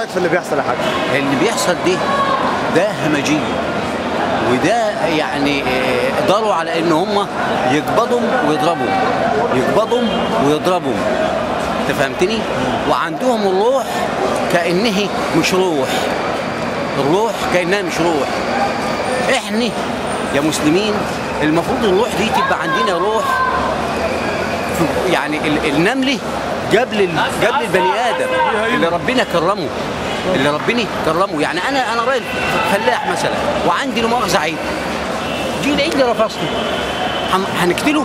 رأيك في اللي بيحصل يا حاج؟ اللي بيحصل ده ده همجية وده يعني آه، قدروا على إن هم يقبضهم ويضربوا يقبضهم ويضربوا. أنت فهمتني؟ وعندهم الروح كأنه مش روح. الروح كأنها مش روح. إحنا يا مسلمين المفروض الروح دي تبقى عندنا روح يعني ال- النمله قبل ال- قبل البني آدم. اللي ربنا كرمه. اللي ربنا كرمه. يعني أنا أنا راجل فلاح مثلا وعندي له مؤاخذه عيب جه العيد ده رفضته هن- هنقتله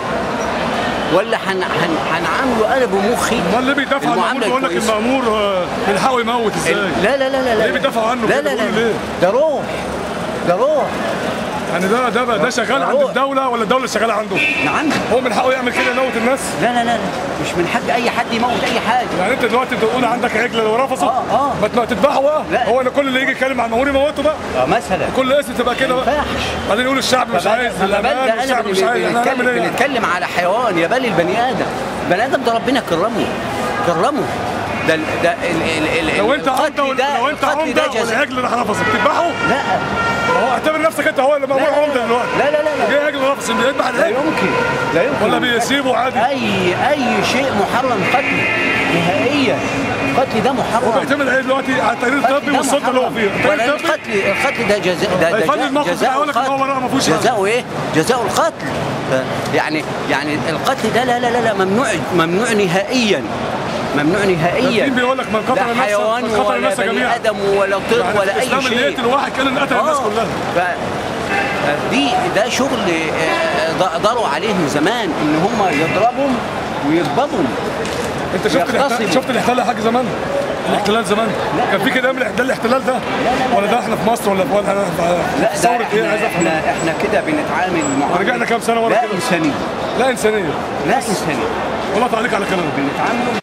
ولا هن هن هنعامله أنا بمخي؟ أمال ليه بيدافع عن المعاملة بيقول لك الكويسة. المأمور آه، يموت إزاي؟ لا لا لا لا لا. ليه بيدافعوا عنه لا؟ لا لا. ليه؟ ده روح. ده روح. يعني ده ده ده شغال عند الدولة ولا الدولة شغالة عنده؟ نعم. هو من حقه يعمل كده يموت الناس؟ لا لا لا مش من حق أي حد يموت أي حاجة. يعني أنت دلوقتي بتقول عندك عجل لو رفضه آه، آه. ما تذبحه بقى لا. هو أنا كل اللي يجي يتكلم عن المأمور يموته بقى. آه، مثلا. كل اسم تبقى كده بقى. بعدين يقول الشعب مش عايز الأمان بن- مش عايز. هنعمل بنتكلم؟ بنتكلم على حيوان يا بل البني آدم. البني آدم ده ربنا كرمه. كرمه. ده ال- ده ال ال ال لو أنت عمده ده- لو أنت عمده والعجل راح رفضك تذبحه؟ لا. هو اعتبر نفسك هو اللي لا، لا، عمده دلوقتي لا لا لا لا. جه عجل رفض بيذبح لا العجل يمكن. لا يمكن. ولا بيسيبه عادي. أي أي شيء محرم قتله نهائيا. القتل ده هو محرم بيعتمد عليه دلوقتي على التقرير الطبي والسلطه اللي هو. فيها ولا التقرير الطبي القتل القتل ده جزاء ده ده جزاء- جزاء هو القتل. جزاءه إيه؟ جزاء القتل. يعني يعني القتل ده لا لا لا لا ممنوع ممنوع نهائيا. ممنوع نهائيا. الدين بيقول لك من قتل لا نفسا حيوان من قتل ولا بني آدم ولا طير يعني ولا أي الاسلام اللي شيء. يقتل واحد كان قتل الناس آه. كلها. دي ده شغل آه، آه، قدروا عليه من زمان إن هم يضربهم ويقبضهم أنت شفت. الاحتلال شفت الاحتلال يا حاج زمان؟ الاحتلال زمان؟ كان في كده من الاحتلال الاحتلال ده؟ ولا ده إحنا في مصر ولا في ولا لا ده إيه؟ إحنا عايز أفهم. إحنا إحنا كده بنتعامل معامله رجعنا كام سنة ورا لا كده؟ إنسانية. لا إنسانية. لا إنسانية. والله تعليق على كلامك. بنتعامل